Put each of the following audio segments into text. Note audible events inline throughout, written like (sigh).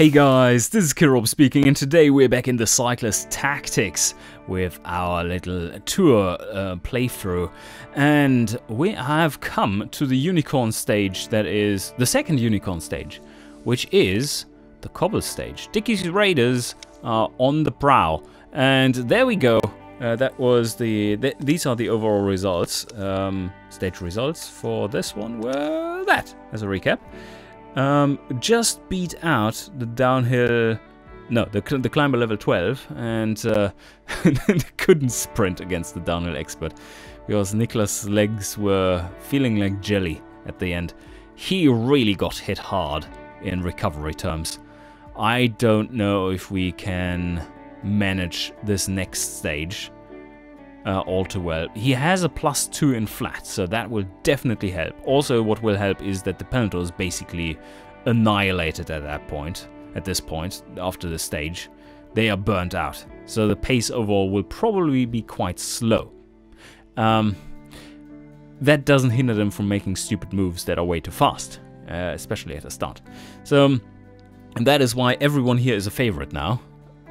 Hey guys, this is Killrob speaking, and today we're back in the Cyclist Tactics with our little tour uh, playthrough. And we have come to the Unicorn stage that is the second Unicorn stage, which is the Cobble stage. Dickie's Raiders are on the prowl, and there we go. Uh, that was the, th these are the overall results. Um, stage results for this one were that, as a recap. Um, just beat out the downhill, no, the, the climber level 12, and uh, (laughs) couldn't sprint against the downhill expert because Niklas' legs were feeling like jelly at the end. He really got hit hard in recovery terms. I don't know if we can manage this next stage uh, all too well. He has a plus 2 in flat, so that will definitely help. Also, what will help is that the peloton is basically annihilated at that point, at this point, after the stage. They are burnt out, so the pace overall will probably be quite slow. Um, that doesn't hinder them from making stupid moves that are way too fast, uh, especially at the start. So, and that is why everyone here is a favorite now,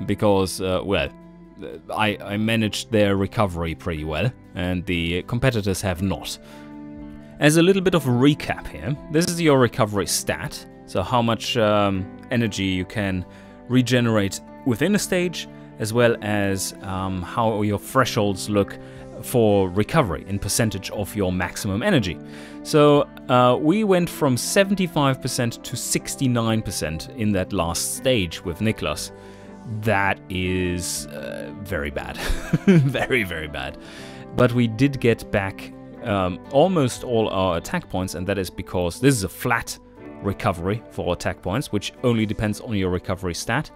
because, uh, well, I, I managed their recovery pretty well, and the competitors have not. As a little bit of a recap here, this is your recovery stat, so how much um, energy you can regenerate within a stage, as well as um, how your thresholds look for recovery in percentage of your maximum energy. So uh, we went from 75% to 69% in that last stage with Niklas that is uh, very bad. (laughs) very, very bad. But we did get back um, almost all our attack points, and that is because this is a flat recovery for attack points, which only depends on your recovery stat,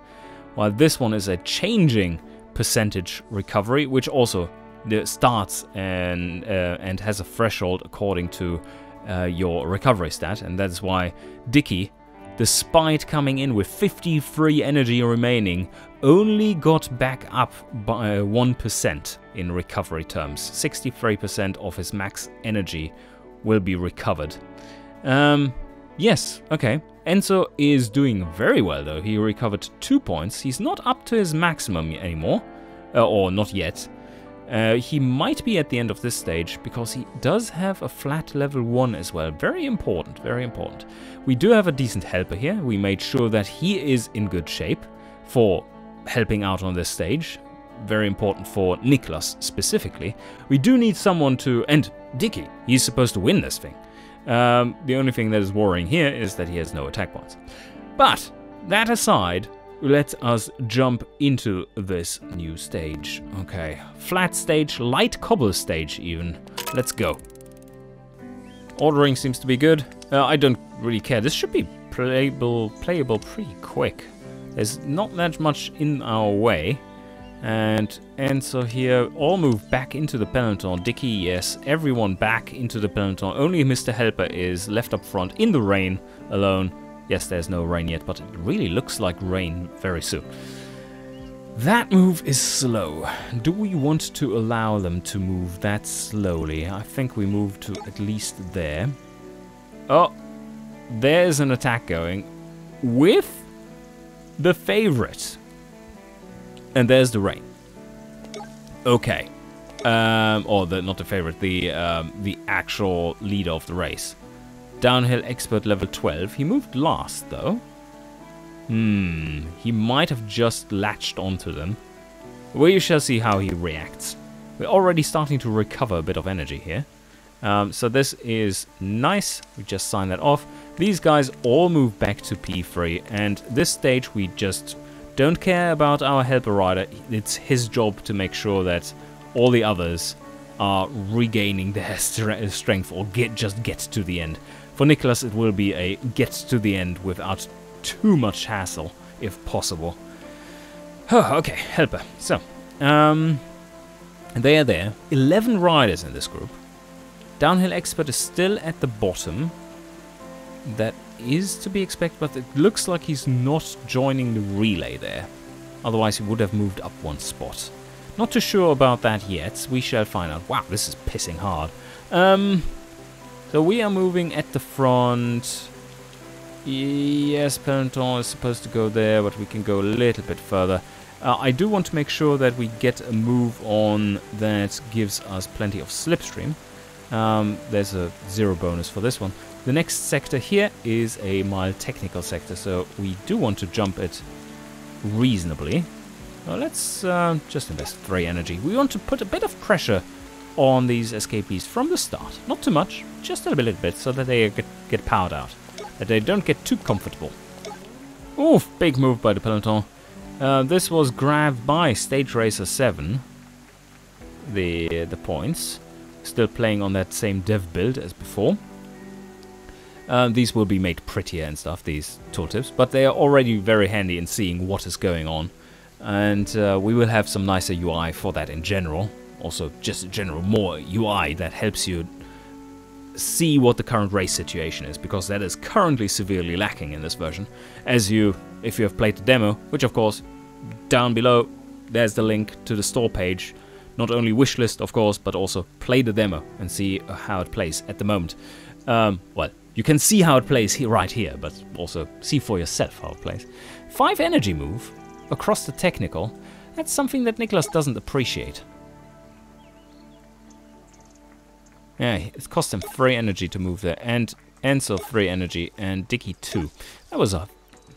while this one is a changing percentage recovery, which also starts and uh, and has a threshold according to uh, your recovery stat, and that's why Dicky despite coming in with 53 energy remaining, only got back up by 1% in recovery terms. 63% of his max energy will be recovered. Um, yes, okay. Enzo is doing very well though. He recovered 2 points. He's not up to his maximum anymore, uh, or not yet. Uh, he might be at the end of this stage because he does have a flat level 1 as well. Very important, very important. We do have a decent helper here. We made sure that he is in good shape for helping out on this stage. Very important for Niklas specifically. We do need someone to... And Dicky, he's supposed to win this thing. Um, the only thing that is worrying here is that he has no attack points. But, that aside, let us jump into this new stage. Okay, flat stage, light cobble stage even. Let's go. Ordering seems to be good. Uh, I don't really care. This should be playable, playable pretty quick. There's not that much in our way. And and so here, all move back into the peloton. Dicky, yes, everyone back into the peloton. Only Mr. Helper is left up front in the rain alone. Yes, there's no rain yet, but it really looks like rain very soon. That move is slow. Do we want to allow them to move that slowly? I think we move to at least there. Oh, there's an attack going with the favorite. And there's the rain. Okay. Um, or the not the favorite, the um, the actual leader of the race. Downhill expert level 12. He moved last, though. Hmm, he might have just latched onto them. We shall see how he reacts. We're already starting to recover a bit of energy here. Um, so this is nice. We just sign that off. These guys all move back to P3, and this stage we just don't care about our helper rider. It's his job to make sure that all the others are regaining their (laughs) strength or get just get to the end. For Nicholas, it will be a get to the end without too much hassle, if possible. Oh, okay, helper. So, um, they are there. 11 riders in this group. Downhill Expert is still at the bottom. That is to be expected, but it looks like he's not joining the relay there. Otherwise, he would have moved up one spot. Not too sure about that yet. We shall find out. Wow, this is pissing hard. Um, so we are moving at the front. Yes, Peloton is supposed to go there, but we can go a little bit further. Uh, I do want to make sure that we get a move on that gives us plenty of slipstream. Um, there's a zero bonus for this one. The next sector here is a mild technical sector, so we do want to jump it reasonably. Well, let's uh, just invest three energy. We want to put a bit of pressure on these escapees from the start. Not too much, just a little bit, so that they get, get powered out. That they don't get too comfortable. Oof, big move by the peloton. Uh, this was grabbed by Stage Racer 7. The, the points. Still playing on that same dev build as before. Uh, these will be made prettier and stuff, these tooltips, but they are already very handy in seeing what is going on. And uh, we will have some nicer UI for that in general. Also, just a general more UI that helps you see what the current race situation is, because that is currently severely lacking in this version. As you, if you have played the demo, which of course, down below, there's the link to the store page. Not only wishlist, of course, but also play the demo and see how it plays at the moment. Um, well, you can see how it plays here, right here, but also see for yourself how it plays. 5 energy move across the technical, that's something that Nicholas doesn't appreciate. Yeah, it cost him 3 energy to move there, and Enzo 3 energy, and Dicky 2. That was a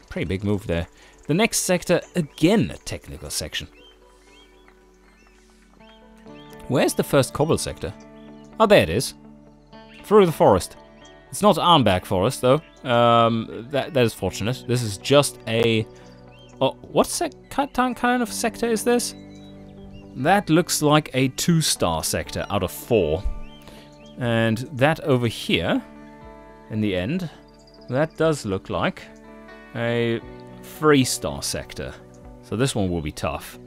pretty big move there. The next sector, again a technical section. Where's the first cobble sector? Oh, there it is. Through the forest. It's not Arenberg Forest, though. Um, that, that is fortunate. This is just a... Oh, what kind of sector is this? That looks like a two-star sector out of four. And that over here, in the end, that does look like a three-star sector. So this one will be tough.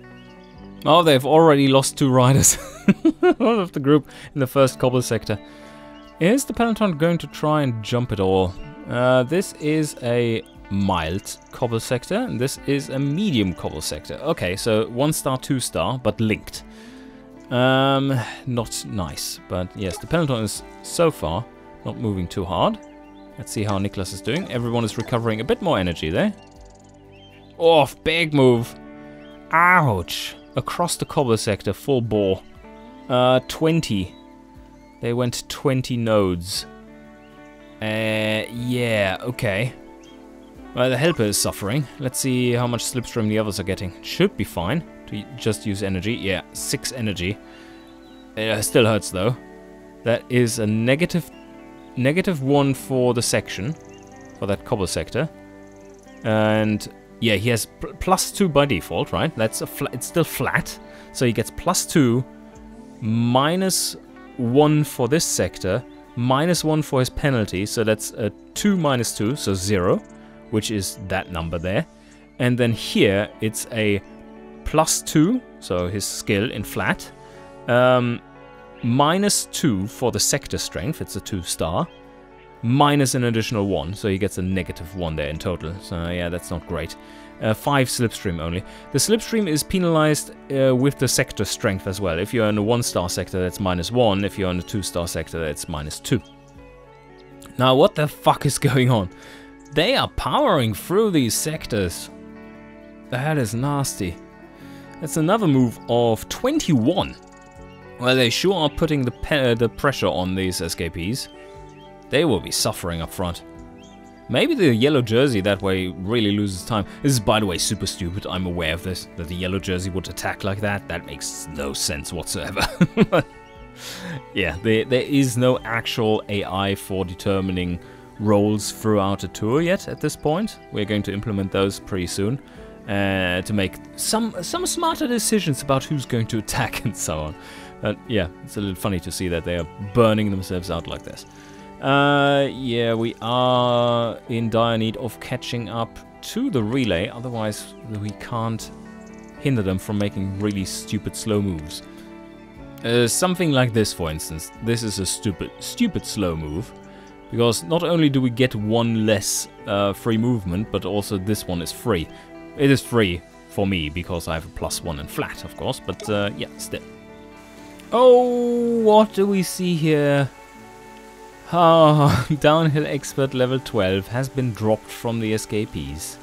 Oh, they've already lost two riders (laughs) of the group in the first cobble sector. Is the peloton going to try and jump it all? Uh, this is a mild cobble sector, and this is a medium cobble sector. Okay, so one star, two star, but linked. Um, not nice, but yes, the peloton is so far not moving too hard. Let's see how Niklas is doing. Everyone is recovering a bit more energy there. Oh, big move. Ouch. Across the cobble sector, full bore. Uh, 20. They went 20 nodes. Uh, yeah, okay. Well, the helper is suffering. Let's see how much slipstream the others are getting. Should be fine to just use energy. Yeah, 6 energy. It still hurts though. That is a negative, negative 1 for the section. For that cobble sector. And yeah, he has plus 2 by default, right? That's a It's still flat. So he gets plus 2, minus 1 for this sector, minus 1 for his penalty. So that's a 2 minus 2, so 0, which is that number there. And then here it's a plus 2, so his skill in flat. Um, minus 2 for the sector strength, it's a 2 star. Minus an additional 1, so he gets a negative 1 there in total. So yeah, that's not great. Uh, 5 slipstream only. The slipstream is penalized uh, with the sector strength as well. If you're in a 1 star sector, that's minus 1. If you're in a 2 star sector, that's minus 2. Now, what the fuck is (laughs) going on? They are powering through these sectors. That is nasty. That's another move of 21. Well, they sure are putting the, uh, the pressure on these escapees. They will be suffering up front. Maybe the yellow jersey that way really loses time. This is, by the way, super stupid. I'm aware of this, that the yellow jersey would attack like that. That makes no sense whatsoever. (laughs) yeah, there, there is no actual AI for determining roles throughout a tour yet at this point. We're going to implement those pretty soon uh, to make some some smarter decisions about who's going to attack and so on. But yeah, it's a little funny to see that they are burning themselves out like this. Uh, yeah, we are in dire need of catching up to the relay, otherwise we can't hinder them from making really stupid slow moves. Uh, something like this, for instance. This is a stupid, stupid slow move. Because not only do we get one less uh, free movement, but also this one is free. It is free for me because I have a plus one and flat, of course, but uh, yeah, still. Oh, what do we see here? Oh, (laughs) downhill expert level 12 has been dropped from the escapees.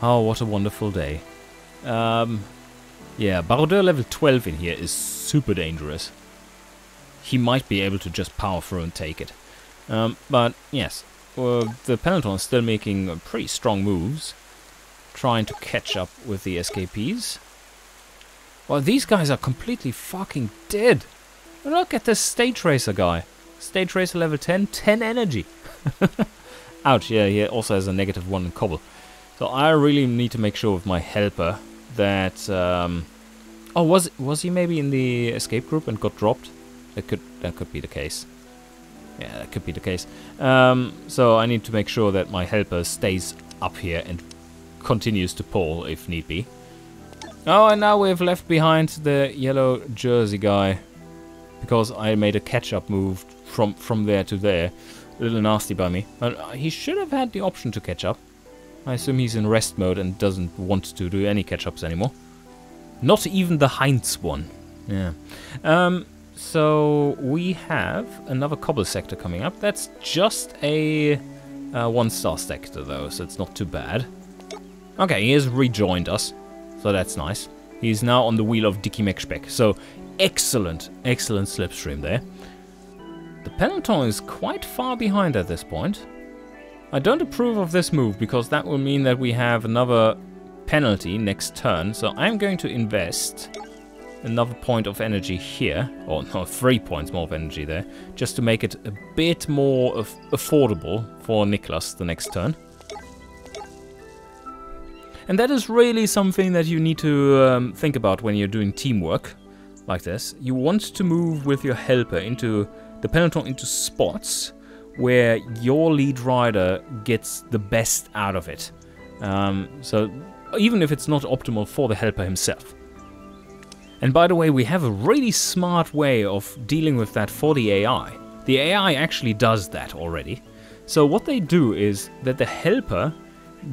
Oh, what a wonderful day. Um, yeah, Baroudeur level 12 in here is super dangerous. He might be able to just power through and take it. Um, but, yes, well, the Peloton is still making pretty strong moves. Trying to catch up with the escapees. Well, these guys are completely fucking dead. Look at this Stage Racer guy. Stage Racer level 10, 10 energy. (laughs) Ouch, yeah, he also has a negative 1 in Cobble. So I really need to make sure with my helper that... Um, oh, was was he maybe in the escape group and got dropped? That could that could be the case. Yeah, that could be the case. Um, so I need to make sure that my helper stays up here and continues to pull if need be. Oh, and now we've left behind the yellow jersey guy because I made a catch-up move from from there to there. A little nasty by me. But uh, he should have had the option to catch up. I assume he's in rest mode and doesn't want to do any catch-ups anymore. Not even the Heinz one. Yeah. Um, so we have another cobble sector coming up. That's just a uh, one-star sector though, so it's not too bad. Okay, he has rejoined us, so that's nice. He's now on the wheel of Dicky McSpeck, so excellent, excellent slipstream there. The peloton is quite far behind at this point. I don't approve of this move because that will mean that we have another penalty next turn. So I'm going to invest another point of energy here, or oh, (laughs) no, three points more of energy there, just to make it a bit more af affordable for Niklas the next turn. And that is really something that you need to um, think about when you're doing teamwork like this. You want to move with your helper into the peloton into spots where your lead rider gets the best out of it. Um, so even if it's not optimal for the helper himself. And by the way, we have a really smart way of dealing with that for the AI. The AI actually does that already. So what they do is that the helper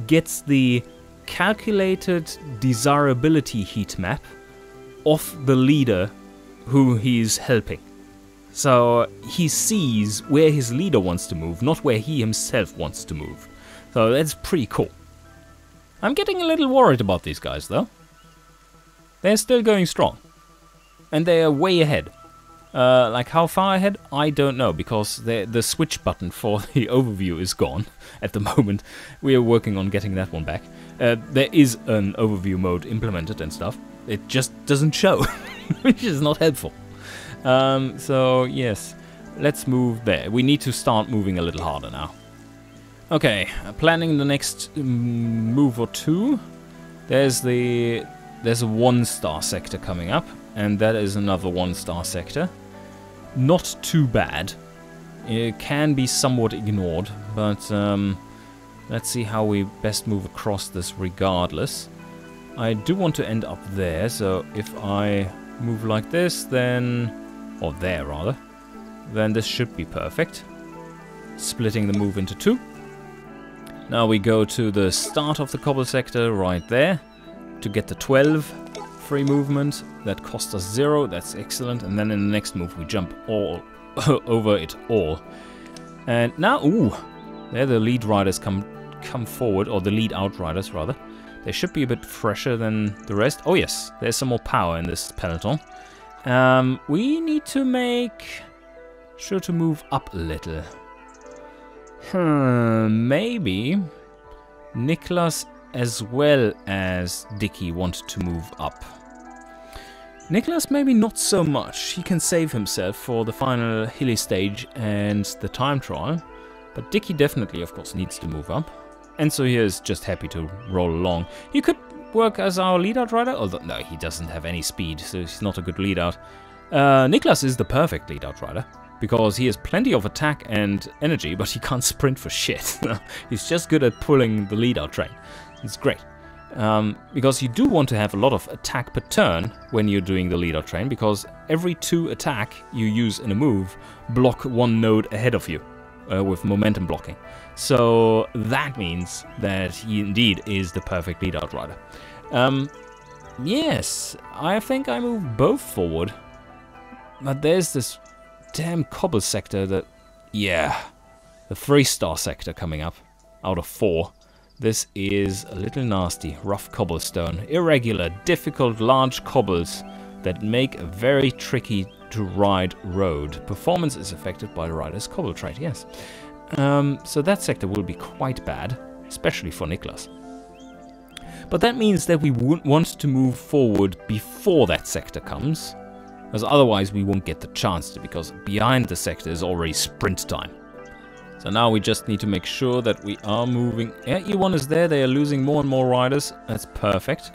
gets the calculated desirability heat map of the leader who he's helping. So he sees where his leader wants to move, not where he himself wants to move. So that's pretty cool. I'm getting a little worried about these guys though. They're still going strong. And they are way ahead. Uh, like how far ahead? I don't know, because the, the switch button for (laughs) the overview is gone (laughs) at the moment. We are working on getting that one back. Uh, there is an overview mode implemented and stuff. It just doesn't show, (laughs) which is not helpful. Um, so, yes, let's move there. We need to start moving a little harder now. Okay, planning the next mm, move or two. There's the there's a one star sector coming up, and that is another one star sector. Not too bad. It can be somewhat ignored, but um, let's see how we best move across this regardless. I do want to end up there, so if I move like this, then... or there rather, then this should be perfect. Splitting the move into two. Now we go to the start of the cobble sector right there to get the 12 free movement. That cost us zero, that's excellent. And then in the next move we jump all (laughs) over it all. And now, ooh, there the lead riders come come forward, or the lead outriders rather. They should be a bit fresher than the rest. Oh yes, there's some more power in this peloton. Um, we need to make sure to move up a little. Hmm, maybe Niklas as well as Dicky want to move up. Niklas maybe not so much, he can save himself for the final hilly stage and the time trial, but Dicky definitely of course needs to move up. Enzo is just happy to roll along. He could work as our lead-out rider, although no, he doesn't have any speed, so he's not a good lead-out. Uh, Niklas is the perfect lead-out rider because he has plenty of attack and energy, but he can't (laughs) sprint for shit. (laughs) He's just good at pulling the lead-out train. It's great. Um, because you do want to have a lot of attack per turn when you're doing the lead-out train, because every two attack you use in a move block one node ahead of you uh, with momentum blocking. So that means that he indeed is the perfect lead-out rider. Um, yes, I think I move both forward. But there's this damn cobble sector that Yeah, the three-star sector coming up out of four. This is a little nasty, rough cobblestone, irregular, difficult, large cobbles that make a very tricky to ride road. Performance is affected by the rider's cobble trait, yes. Um, so that sector will be quite bad, especially for Niklas. But that means that we want to move forward before that sector comes, as otherwise we won't get the chance to, because behind the sector is already sprint time. So now we just need to make sure that we are moving. Yeah, E1 is there, they are losing more and more riders, that's perfect.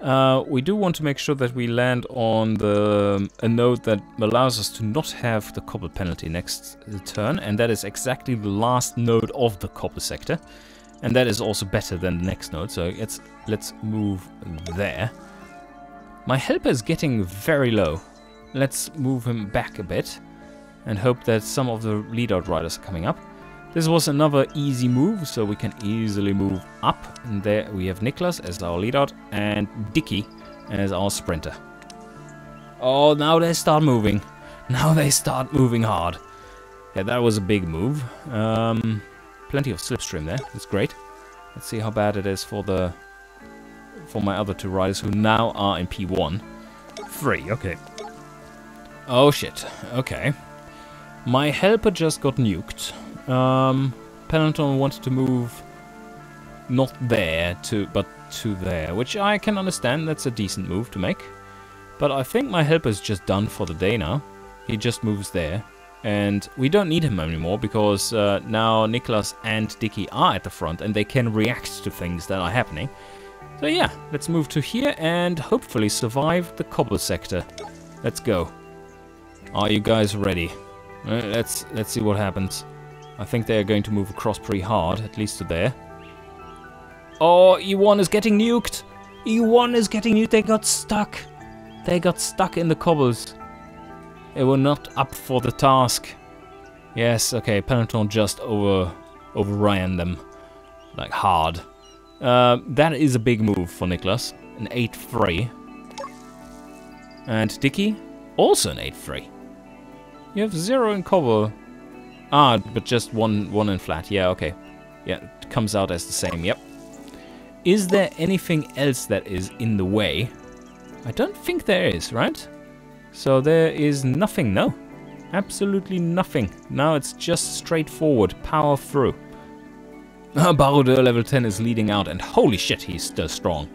Uh, we do want to make sure that we land on the a node that allows us to not have the cobble penalty next turn, and that is exactly the last node of the cobble sector. And that is also better than the next node, so let's, let's move there. My helper is getting very low. Let's move him back a bit and hope that some of the lead-out riders are coming up. This was another easy move, so we can easily move up. And there we have Niklas as our lead-out and Dicky as our sprinter. Oh, now they start moving. Now they start moving hard. Yeah, that was a big move. Um, plenty of slipstream there. That's great. Let's see how bad it is for the for my other two riders who now are in P1. Three, okay. Oh shit, okay. My helper just got nuked. Um, Peloton wanted to move not there to but to there, which I can understand. That's a decent move to make. But I think my helper's just done for the day now. He just moves there. And we don't need him anymore because uh, now Niklas and Dicky are at the front and they can react to things that are happening. So yeah, let's move to here and hopefully survive the cobble sector. Let's go. Are you guys ready? Uh, let's let's see what happens. I think they're going to move across pretty hard, at least to there. Oh, E1 is getting nuked! E1 is getting nuked, they got stuck! They got stuck in the cobbles. They were not up for the task. Yes, okay, Peloton just over overran them. Like, hard. Uh, that is a big move for Nicholas. An 8-3. And Dicky, also an 8-3. You have zero in cobble. Ah, but just one, one in flat. Yeah, okay. Yeah, it comes out as the same. Yep. Is there anything else that is in the way? I don't think there is, right? So there is nothing, no. Absolutely nothing. Now it's just straightforward. Power through. Uh, (laughs) Baroudeur level 10 is leading out, and holy shit, he's still strong.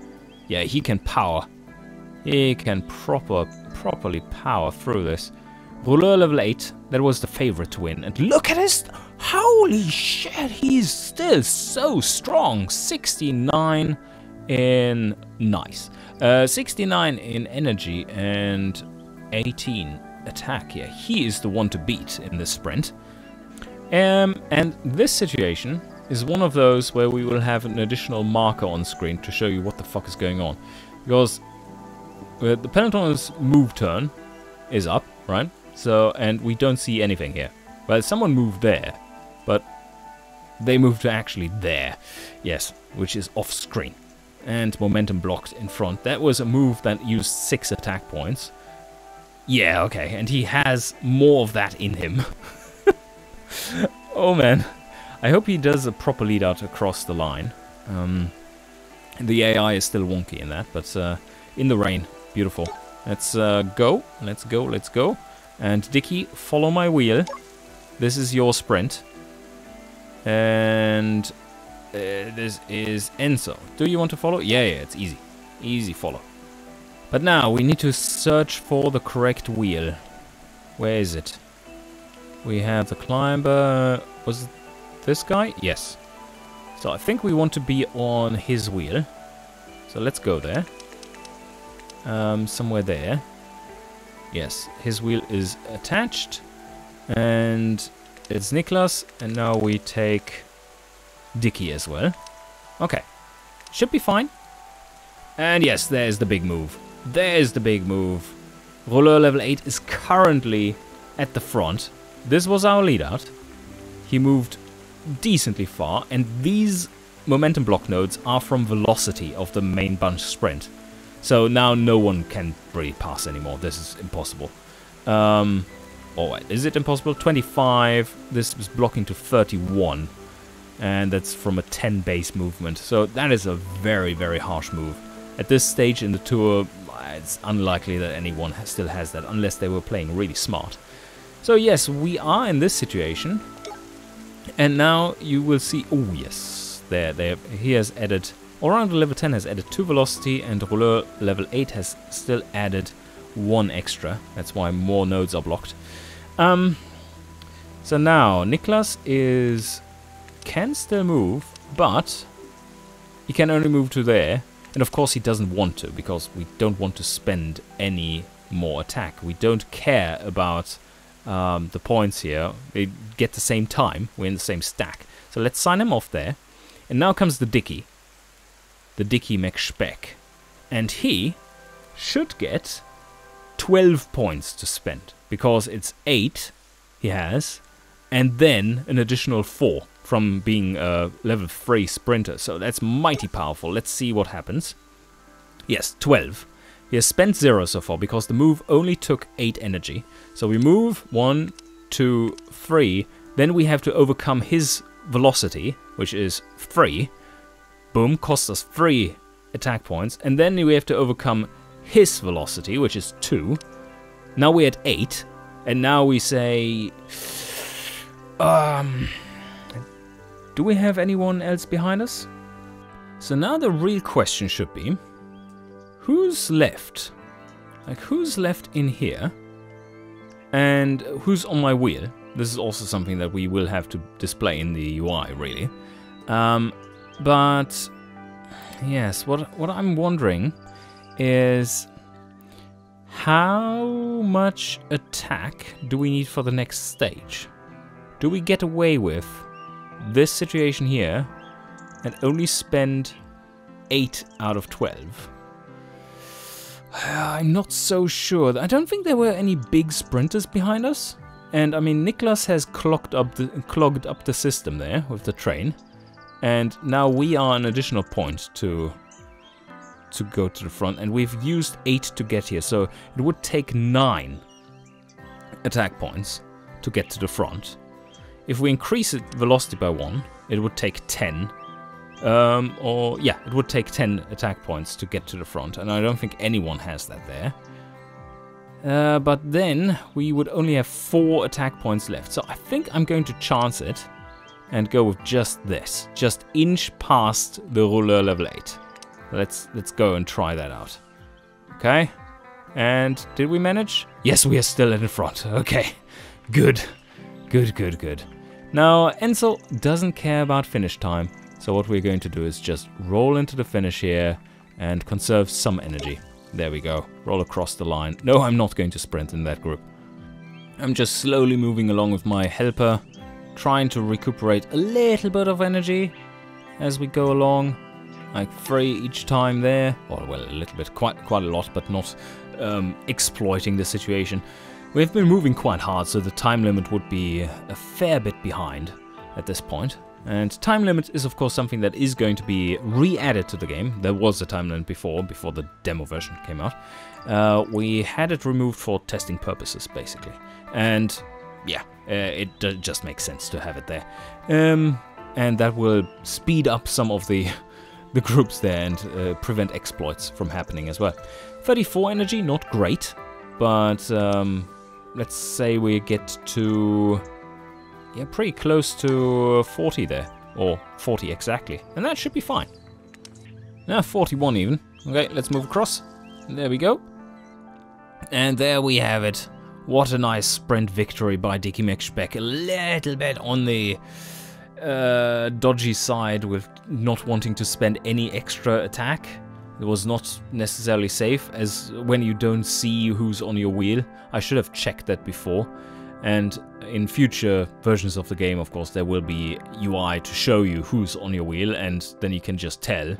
Yeah, he can power. He can proper, properly power through this. Rouleur level 8, that was the favorite to win. And look at his... Holy shit, he's still so strong. 69 in... Nice. Uh, 69 in energy and 18 attack. Yeah, he is the one to beat in this sprint. Um, and this situation is one of those where we will have an additional marker on screen to show you what the fuck is going on. Because uh, the Peloton's move turn is up, right? So, and we don't see anything here. Well, someone moved there, but they moved to actually there. Yes, which is off screen. And momentum blocked in front. That was a move that used six attack points. Yeah, okay, and he has more of that in him. (laughs) oh man. I hope he does a proper lead out across the line. Um, the AI is still wonky in that, but uh, in the rain, beautiful. Let's uh, go, let's go, let's go. And Dicky, follow my wheel. This is your sprint. And uh, this is Enzo. Do you want to follow? Yeah, yeah, it's easy. Easy follow. But now we need to search for the correct wheel. Where is it? We have the climber. Was this guy? Yes. So I think we want to be on his wheel. So let's go there. Um, somewhere there. Yes, his wheel is attached. And it's Niklas. And now we take Dicky as well. Okay. Should be fine. And yes, there's the big move. There's the big move. Rouleur level 8 is currently at the front. This was our lead out. He moved decently far, and these momentum block nodes are from velocity of the main bunch sprint. So now no one can really pass anymore. This is impossible. Um, Oh, is it impossible? 25. This is blocking to 31. And that's from a 10 base movement. So that is a very, very harsh move. At this stage in the tour, it's unlikely that anyone still has that, unless they were playing really smart. So yes, we are in this situation. And now you will see... Oh, yes. There, there. He has added... Allrounder level 10 has added 2 velocity, and Rouleur level 8 has still added 1 extra. That's why more nodes are blocked. Um, so now, Niklas is... can still move, but he can only move to there. And of course he doesn't want to, because we don't want to spend any more attack. We don't care about um, the points here. They get the same time. We're in the same stack. So let's sign him off there. And now comes the Dicky. The Dicky McSpeck. And he should get 12 points to spend. Because it's 8 he has. And then an additional 4 from being a level 3 sprinter. So that's mighty powerful. Let's see what happens. Yes, 12. He has spent 0 so far because the move only took 8 energy. So we move 1, 2, 3. Then we have to overcome his velocity, which is 3. Boom, costs us 3 attack points. And then we have to overcome his velocity, which is 2. Now we're at 8. And now we say... Um... Do we have anyone else behind us? So now the real question should be, who's left? Like, who's left in here? And who's on my wheel? This is also something that we will have to display in the UI, really. Um, but, yes, what, what I'm wondering is how much attack do we need for the next stage? Do we get away with this situation here and only spend 8 out of 12. (sighs) I'm not so sure. I don't think there were any big sprinters behind us. And I mean, Niklas has clogged up the, clogged up the system there with the train. And now we are an additional point to to go to the front. And we've used 8 to get here. So it would take 9 attack points to get to the front. If we increase it velocity by 1, it would take 10. Um, or, yeah, it would take 10 attack points to get to the front, and I don't think anyone has that there. Uh, but then we would only have 4 attack points left, so I think I'm going to chance it and go with just this. Just inch past the Rouleur level 8. Let's, let's go and try that out. Okay. And did we manage? Yes, we are still in front. (laughs) Okay. Good. Good, good, good. Now, Enzo doesn't care about finish time, so what we're going to do is just roll into the finish here and conserve some energy. There we go. Roll across the line. No, I'm not going to sprint in that group. I'm just slowly moving along with my helper, trying to recuperate a little bit of energy as we go along. Like three each time there. Or, well, a little bit, quite, quite a lot, but not um, exploiting the situation. We've been moving quite hard, so the time limit would be a fair bit behind at this point. And time limit is of course something that is going to be re-added to the game. There was a time limit before, before the demo version came out. Uh, we had it removed for testing purposes, basically. And yeah, uh, it just makes sense to have it there. Um, and that will speed up some of the (laughs) the groups there and uh, prevent exploits from happening as well. 34 energy, not great, but um, let's say we get to... Yeah, pretty close to 40 there. Or 40 exactly. And that should be fine. Now 41 even. Okay, let's move across. There we go. And there we have it. What a nice sprint victory by Dicky McSpeck. A little bit on the uh, dodgy side with not wanting to spend any extra attack. It was not necessarily safe, as when you don't see who's on your wheel. I should have checked that before. And in future versions of the game, of course, there will be UI to show you who's on your wheel, and then you can just tell,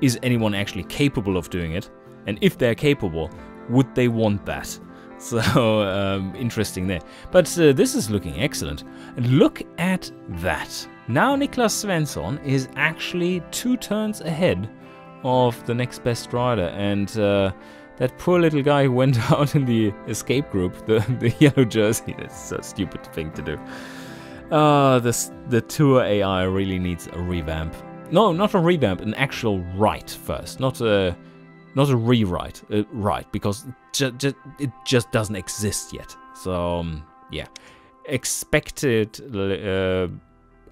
is anyone actually capable of doing it? And if they're capable, would they want that? (laughs) So, um, interesting there. But uh, this is looking excellent. Look at that. Now Niklas Svensson is actually two turns ahead of the next best rider. And uh, That poor little guy who went (laughs) out in the escape group, the, the (laughs) yellow jersey. That's a stupid thing to do. Uh, this, the tour AI really needs a revamp. No, not a revamp, an actual write first. Not a, not a rewrite, uh, right, because ju ju it just doesn't exist yet. So, um, yeah. Expected uh,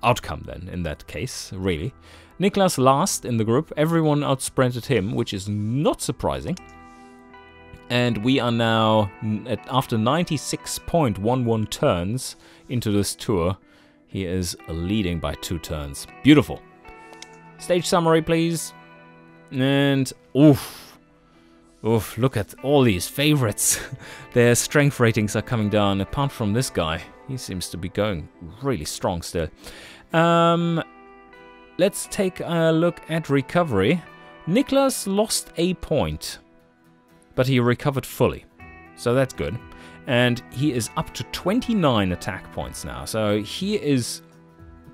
outcome then, in that case, really. Niklas last in the group, everyone outsprinted him, which is not surprising. And we are now, at, after 96.11 turns into this tour, he is leading by two turns. Beautiful. Stage summary, please. And, oof. Oof, look at all these favorites. (laughs) Their strength ratings are coming down, apart from this guy. He seems to be going really strong still. Um, let's take a look at recovery. Niklas lost a point but he recovered fully. So that's good. And he is up to 29 attack points now. So he is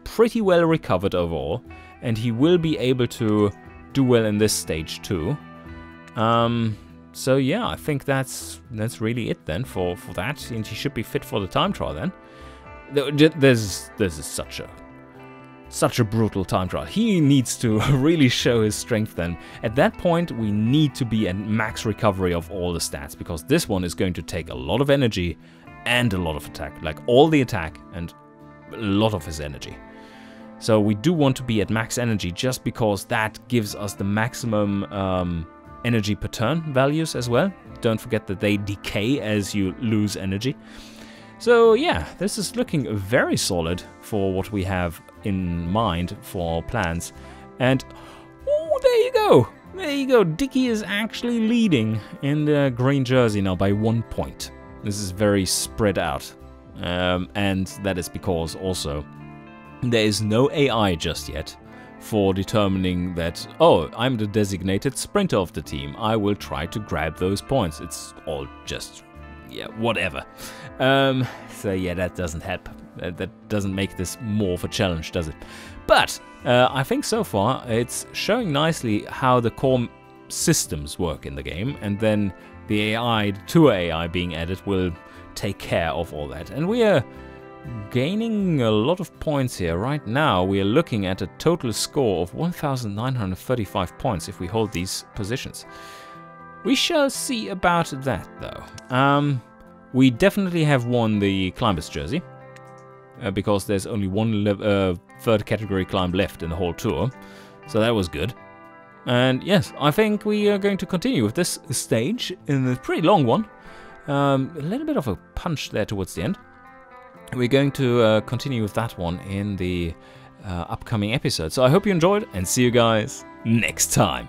pretty well recovered overall. And he will be able to do well in this stage too. Um, so yeah, I think that's that's really it then for, for that. And he should be fit for the time trial then. There's, there's such a such a brutal time trial. He needs to (laughs) really show his strength then. At that point, we need to be at max recovery of all the stats, because this one is going to take a lot of energy and a lot of attack. Like all the attack and a lot of his energy. So we do want to be at max energy just because that gives us the maximum um, energy per turn values as well. Don't forget that they decay as you lose energy. So yeah, this is looking very solid for what we have in mind for our plans. And oh, there you go. There you go. Dicky is actually leading in the green jersey now by one point. This is very spread out. Um, and that is because also there is no AI just yet for determining that, oh, I'm the designated sprinter of the team. I will try to grab those points. It's all just, yeah, whatever. Um, so yeah, that doesn't help. That, that doesn't make this more of a challenge, does it? But uh, I think so far it's showing nicely how the core systems work in the game, and then the AI, the tour AI being added, will take care of all that. And we are gaining a lot of points here. Right now, we are looking at a total score of 1,935 points if we hold these positions. We shall see about that, though. Um, we definitely have won the Climber's jersey, uh, because there's only one uh, third category climb left in the whole tour, so that was good. And yes, I think we are going to continue with this stage in a pretty long one. Um, a little bit of a punch there towards the end. We're going to uh, continue with that one in the uh, upcoming episode. So I hope you enjoyed and see you guys next time.